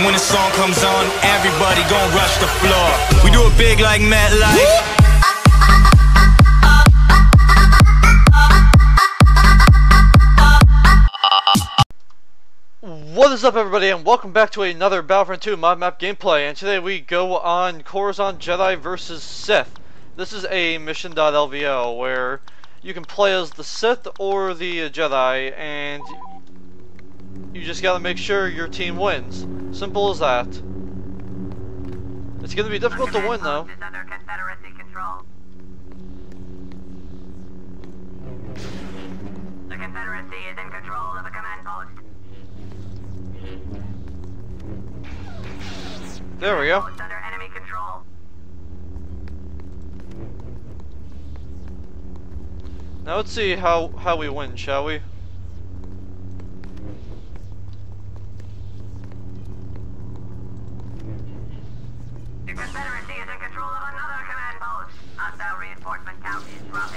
And when the song comes on, everybody gon' rush the floor. We do it big like. What is up everybody and welcome back to another Battlefront 2 mod map gameplay and today we go on Coruscant Jedi vs Sith. This is a mission.lvl where you can play as the Sith or the Jedi and you just gotta make sure your team wins. Simple as that. It's gonna be difficult to win though. The Confederacy is in control of the command post. There we go. Now let's see how, how we win, shall we? The Confederacy is in control of another command post. Hostile reinforcement count is dropping.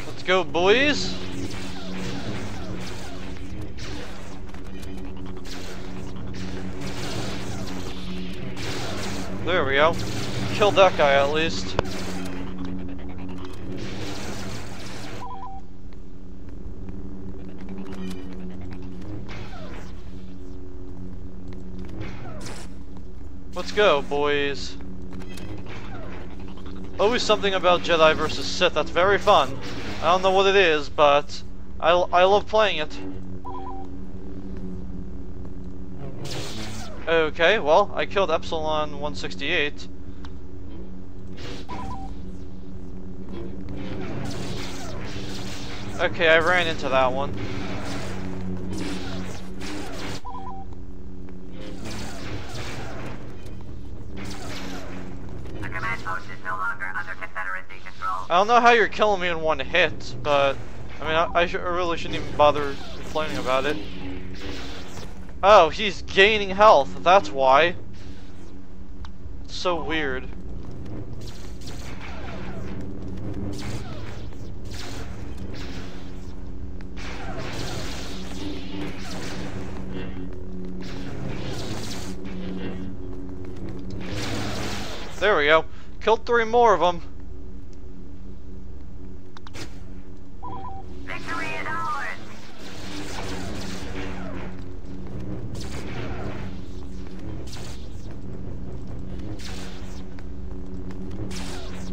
Let's go boys! There we go. Killed that guy at least. Let's go, boys. Always something about Jedi versus Sith that's very fun. I don't know what it is, but I, I love playing it. Okay, well, I killed Epsilon 168. Okay, I ran into that one. I don't know how you're killing me in one hit, but I mean, I, I, sh I really shouldn't even bother complaining about it. Oh, he's gaining health. That's why. It's so weird. There we go. Killed three more of them. Victory is ours.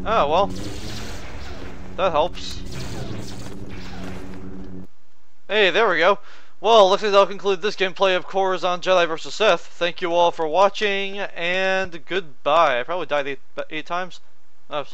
Oh, well. That helps. Hey, there we go. Well, looks like that'll conclude this gameplay of Coruscant Jedi vs. Sith. Thank you all for watching, and goodbye. I probably died eight, eight times. Oh,